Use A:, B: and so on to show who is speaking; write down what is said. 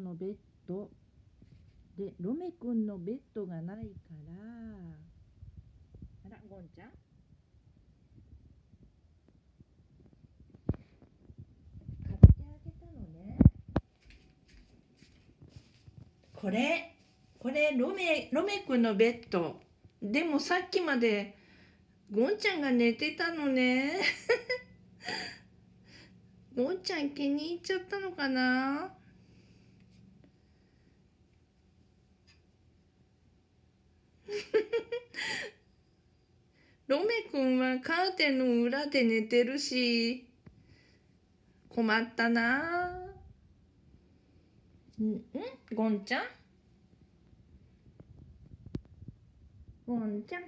A: のベッド。でロメくんのベッドがないから。あらゴンちゃん。買ってあげたのね。これこれロメロメくんのベッド。でもさっきまでゴンちゃんが寝てたのね。ゴンちゃん気に入っちゃったのかな？ロメ君はカーテンの裏で寝てるし困ったな。うんん？ゴンちゃん？ゴンちゃん？